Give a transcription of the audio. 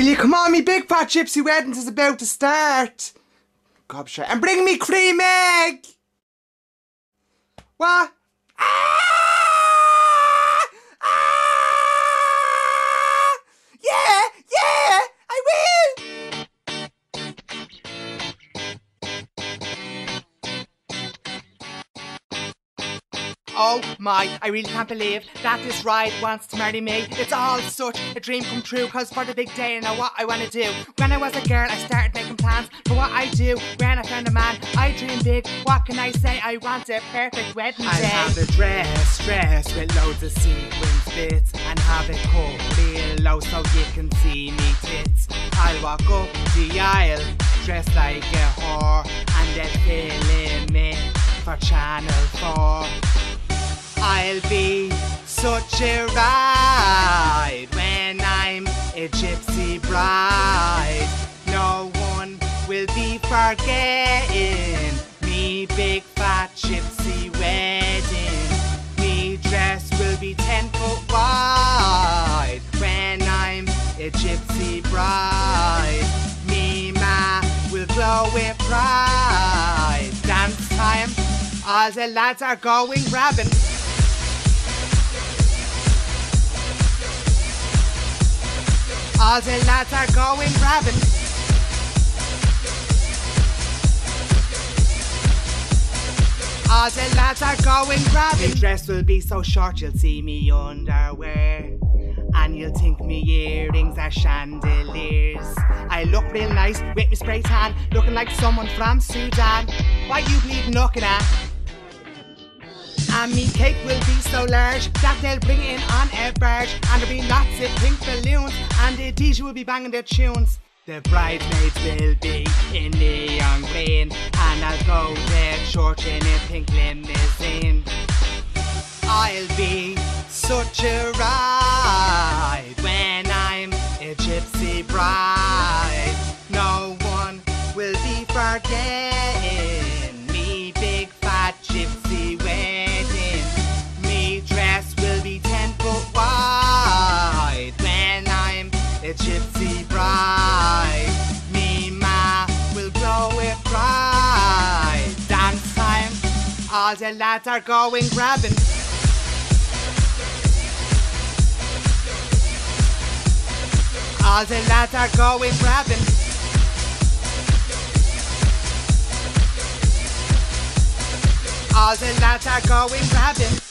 Will you come on, me big fat gypsy wedding is about to start? Gobshite. And bring me cream egg! What? Ah! Oh my, I really can't believe that this ride wants to marry me. It's all such a dream come true, cause for the big day I know what I wanna do. When I was a girl, I started making plans for what I do. When I found a man, I dream big. What can I say? I want a perfect wedding I'll day. have a dress, dress with loads of sequins bits and have it cut real low so you can see me tits. I'll walk up the aisle dressed like a whore and they're filling me for Channel 4. I'll be such a ride when I'm a gypsy bride. No one will be forgetting me big fat gypsy wedding. Me dress will be ten foot wide when I'm a gypsy bride. Me ma will glow with pride. Dance time, all the lads are going grabbing. All the lads are going grabbing. All the lads are going grabbing. My dress will be so short you'll see me underwear. And you'll think me earrings are chandeliers. I look real nice with me spray tan, looking like someone from Sudan. Why you bleeding looking at? And me cake will be so large that they'll bring it in on a barge. And there'll be lots of pink balloons, and the DJ will be banging their tunes. The bridesmaids will be in neon green, and I'll go to church in a pink limousine. I'll be such a ride when I'm a gypsy bride. No one will be forgetting all the lads are going grabbing. All the lads are going grabbing. All the lads are going grabbing.